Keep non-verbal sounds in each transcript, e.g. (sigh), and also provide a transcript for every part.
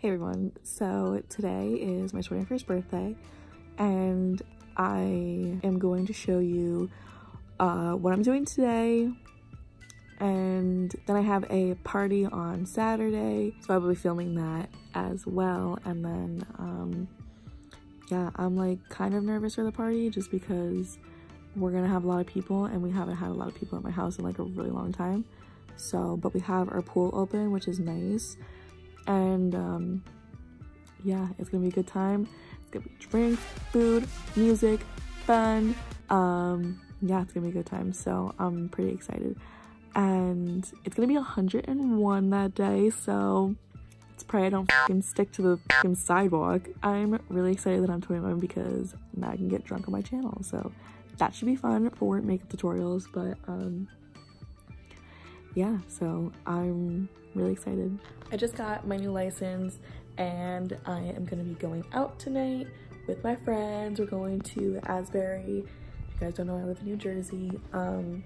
Hey everyone, so today is my 21st birthday and I am going to show you uh, what I'm doing today. And then I have a party on Saturday so I will be filming that as well. And then um, yeah I'm like kind of nervous for the party just because we're gonna have a lot of people and we haven't had a lot of people at my house in like a really long time. So but we have our pool open which is nice and um, yeah, it's gonna be a good time. It's gonna be drinks, food, music, fun. Um, yeah, it's gonna be a good time. So I'm pretty excited. And it's gonna be 101 that day, so let's pray I don't stick to the sidewalk. I'm really excited that I'm 21 because now I can get drunk on my channel. So that should be fun for makeup tutorials, but um, yeah, so I'm really excited. I just got my new license and I am gonna be going out tonight with my friends. We're going to Asbury. If you guys don't know, I live in New Jersey. Um,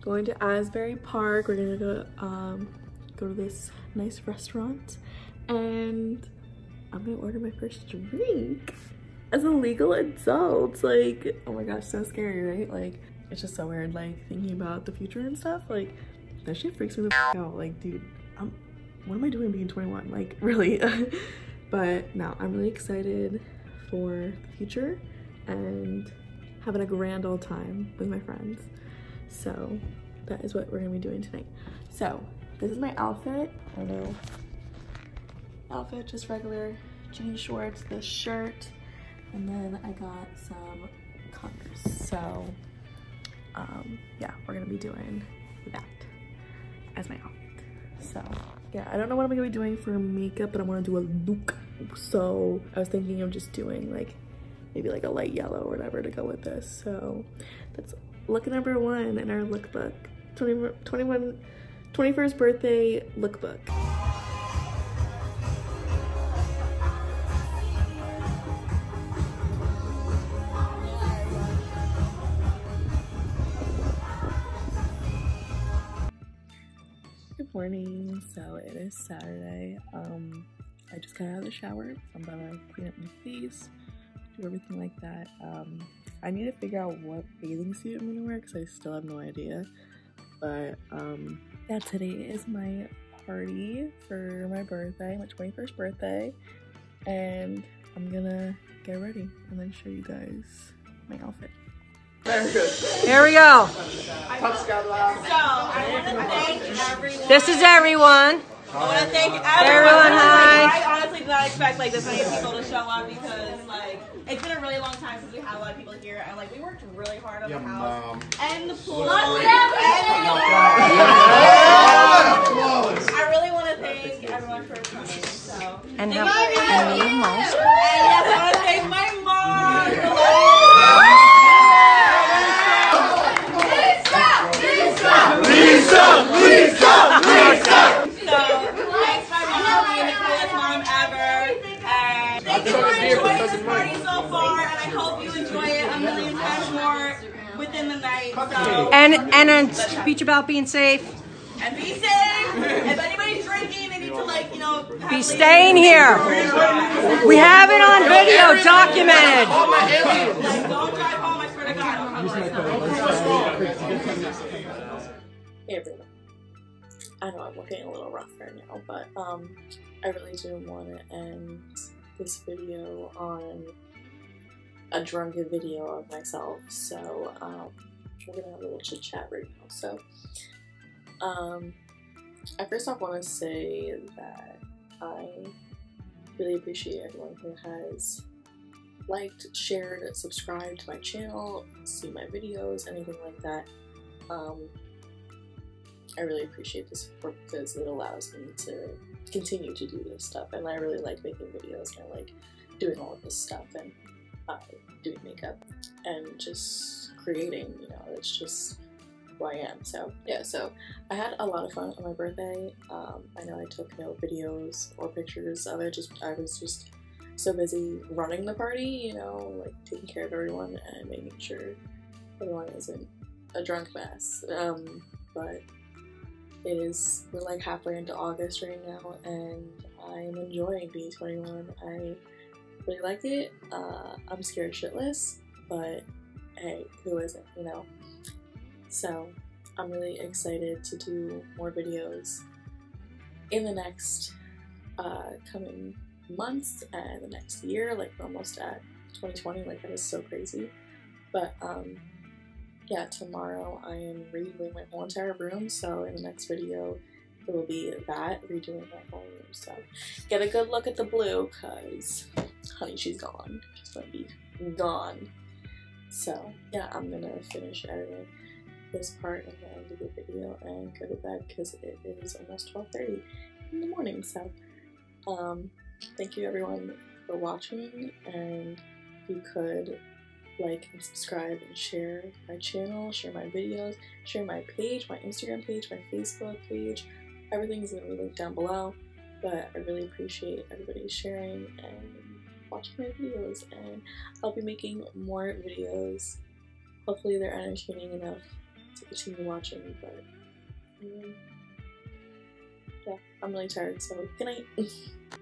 going to Asbury Park. We're gonna go um, go to this nice restaurant and I'm gonna order my first drink as a legal adult. Like, oh my gosh, so scary, right? Like, it's just so weird, like, thinking about the future and stuff. Like, that shit freaks me the out. Like, dude, I'm, what am I doing being 21? Like, (laughs) really? (laughs) but no, I'm really excited for the future and having a grand old time with my friends. So that is what we're gonna be doing tonight. So this is my outfit. I know. Outfit, just regular jean shorts, this shirt, and then I got some Converse. So um, yeah, we're gonna be doing that as my outfit. So yeah, I don't know what I'm gonna be doing for makeup, but I wanna do a look. So I was thinking of just doing like maybe like a light yellow or whatever to go with this. So that's look number one in our lookbook. 20, 21, 21st birthday lookbook. Morning. So it is Saturday. Um, I just got out of the shower. I'm about to clean up my face, do everything like that. Um, I need to figure out what bathing suit I'm gonna wear because I still have no idea. But um, yeah, today is my party for my birthday, my 21st birthday, and I'm gonna get ready and then show you guys my outfit. Here we go. This is everyone. I want to thank Everyone, hi. I honestly did not expect like this many people to show up because like it's been a really long time since we had a lot of people here and like we worked really hard on the house and the pool. I really want to thank everyone for coming. So And thank have you for and having me me. most. And yes, I want to thank my mom. for letting me- So, thanks my mom being the coolest mom ever. And thank you for enjoying this so far, and I hope you enjoy it a million times more within the night. So, And and then speech about being safe. and be safe. If anybody's drinking, they need to like, you know, Be staying here. We have it on video, documented. Like, don't drive home. I swear to God, don't have a license. Hey everyone. I know I'm looking a little rough right now, but um, I really do want to end this video on a drunken video of myself. So um, we're gonna have a little chit chat right now. So um, I first off want to say that I really appreciate everyone who has liked, shared, subscribed to my channel, seen my videos, anything like that. Um, I really appreciate the support because it allows me to continue to do this stuff. And I really like making videos and I like doing all of this stuff and uh, doing makeup and just creating, you know, it's just who I am. So, yeah, so I had a lot of fun on my birthday. Um, I know I took no videos or pictures of it, just I was just so busy running the party, you know, like taking care of everyone and making sure everyone isn't a drunk mess. Um, but it is we're like halfway into August right now, and I'm enjoying being 21. I really like it. Uh, I'm scared shitless, but hey, who isn't, you know? So I'm really excited to do more videos in the next uh, coming months and the next year. Like we're almost at 2020, like that is so crazy. But um, yeah, tomorrow I am redoing my whole entire room. So in the next video, it will be that redoing my whole room. So get a good look at the blue, cause honey, she's gone. She's gonna be gone. So yeah, I'm gonna finish editing this part and then do the video and go to bed because it is almost 12:30 in the morning. So um, thank you everyone for watching, and you could like and subscribe and share my channel, share my videos, share my page, my Instagram page, my Facebook page. Everything's gonna be linked down below. But I really appreciate everybody sharing and watching my videos and I'll be making more videos. Hopefully they're entertaining enough to continue watching, but um, yeah, I'm really tired, so good night. (laughs)